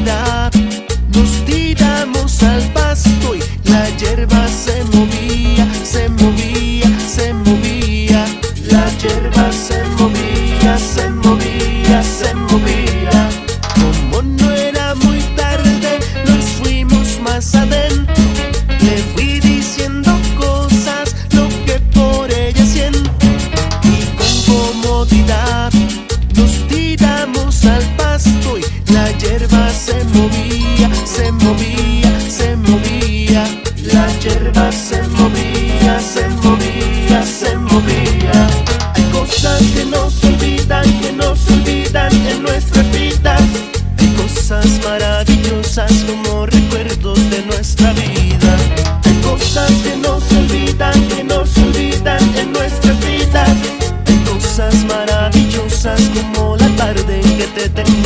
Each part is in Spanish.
Nos tiramos al pasto y la hierba se movía, se movía, se movía. La hierba se movía, se movía, se movía. Como no era muy tarde, nos fuimos más adentro. Le fui diciendo cosas, lo que por ella siento. Y con comodidad nos tiramos al pasto y se movía, se movía, se movía. La hierba se movía, se movía, se movía. Hay cosas que no se olvidan, que no se olvidan en nuestras vidas. Hay cosas maravillosas como recuerdos de nuestra vida. Hay cosas que no se olvidan, que no se olvidan en nuestras vidas. Hay cosas maravillosas como la tarde que te.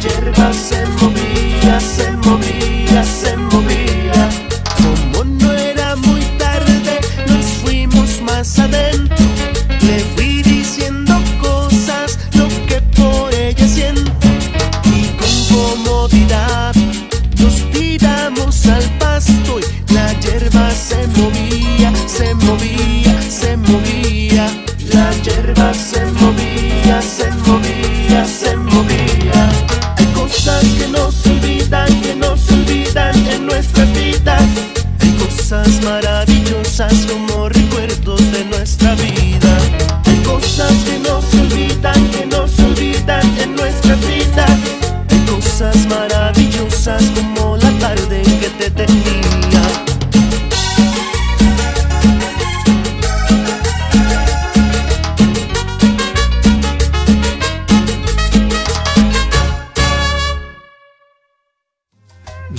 Hierba se movía, se movía, se movía. Como no era muy tarde, nos fuimos más adentro. Le fui diciendo cosas, lo que por ella siento. Y con comodidad nos tiramos al pasto y la hierba se movía, se movía, se movía. La hierba se movía, cosas maravillosas